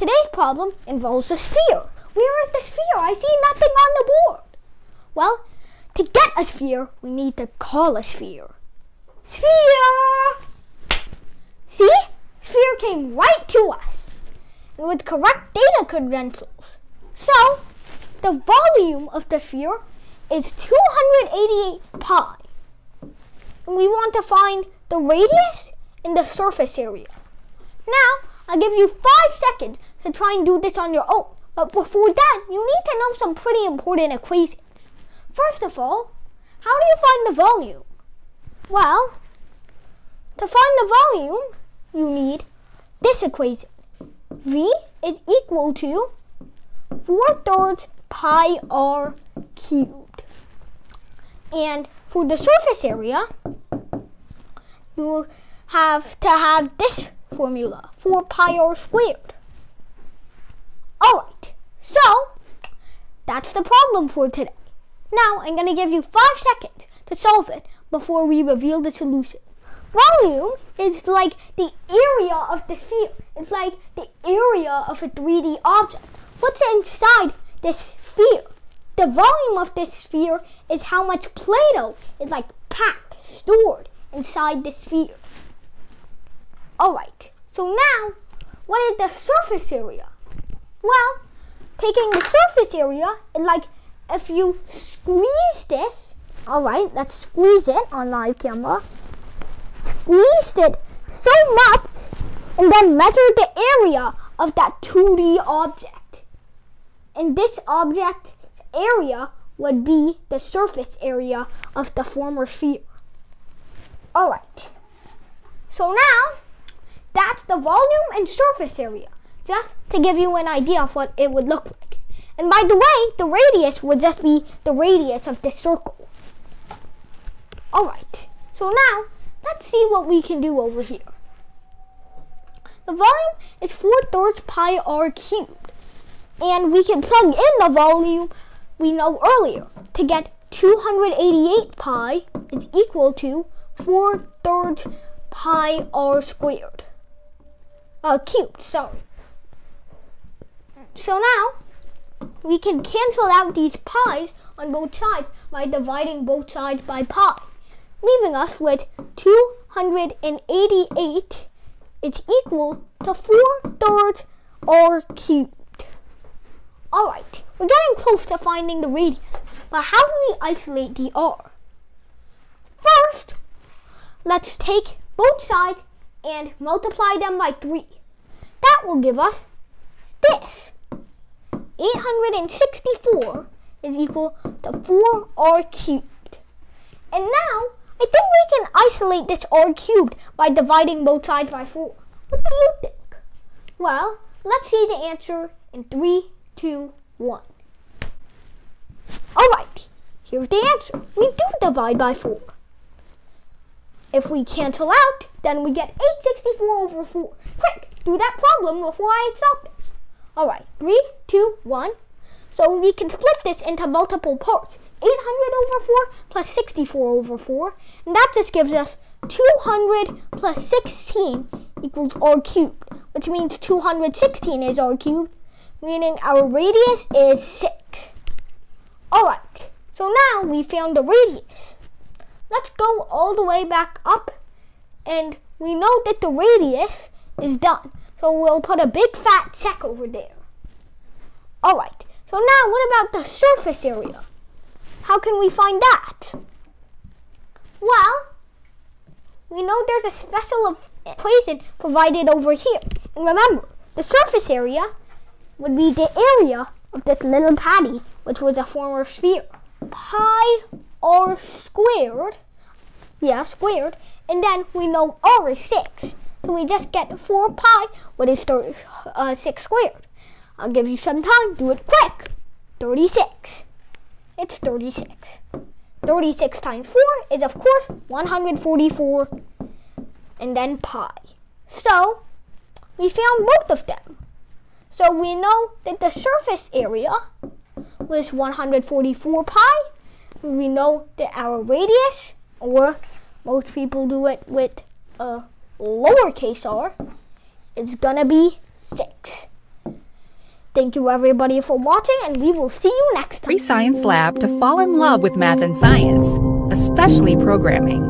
Today's problem involves a sphere. Where is the sphere? I see nothing on the board. Well, to get a sphere, we need to call a sphere. Sphere! See? Sphere came right to us. And with correct data credentials. So, the volume of the sphere is 288 pi. And we want to find the radius and the surface area. Now, I'll give you five seconds to try and do this on your own. But before that, you need to know some pretty important equations. First of all, how do you find the volume? Well, to find the volume, you need this equation. V is equal to 4 thirds pi r cubed. And for the surface area, you have to have this formula, 4 pi r squared. Alright, so that's the problem for today. Now I'm going to give you 5 seconds to solve it before we reveal the solution. Volume is like the area of the sphere. It's like the area of a 3D object. What's inside this sphere? The volume of this sphere is how much Play-Doh is like packed, stored inside the sphere. Alright, so now, what is the surface area? Well, taking the surface area, is like if you squeeze this, alright, let's squeeze it on live camera, squeezed it so much, and then measure the area of that 2D object. And this object's area would be the surface area of the former sphere. Alright, so now, that's the volume and surface area, just to give you an idea of what it would look like. And by the way, the radius would just be the radius of this circle. Alright, so now, let's see what we can do over here. The volume is 4 thirds pi r cubed. And we can plug in the volume we know earlier to get 288 pi is equal to 4 thirds pi r squared uh, cubed, sorry. So now, we can cancel out these pi's on both sides by dividing both sides by pi, leaving us with 288 is equal to 4 thirds r cubed. Alright, we're getting close to finding the radius, but how do we isolate the r? First, let's take both sides and multiply them by 3. That will give us this. 864 is equal to 4r cubed. And now, I think we can isolate this r cubed by dividing both sides by 4. What do you think? Well, let's see the answer in 3, 2, 1. Alright, here's the answer. We do divide by 4. If we cancel out, then we get 864 over 4. Quick, do that problem before I stop it. Alright, three, two, one. So we can split this into multiple parts. 800 over 4 plus 64 over 4. And that just gives us 200 plus 16 equals r cubed, which means 216 is r cubed, meaning our radius is 6. Alright, so now we found the radius. Let's go all the way back up and we know that the radius is done. So we'll put a big fat check over there. Alright, so now what about the surface area? How can we find that? Well, we know there's a special equation provided over here. And remember, the surface area would be the area of this little patty, which was a former sphere. Pi r squared, yeah, squared, and then we know r is 6. So we just get 4 pi, what is 30, uh, 6 squared. I'll give you some time, do it quick. 36. It's 36. 36 times 4 is of course 144 and then pi. So we found both of them. So we know that the surface area was 144 pi. We know that our radius, or most people do it with a lowercase r, is gonna be 6. Thank you everybody for watching and we will see you next time. Bari Science Lab to fall in love with math and science, especially programming.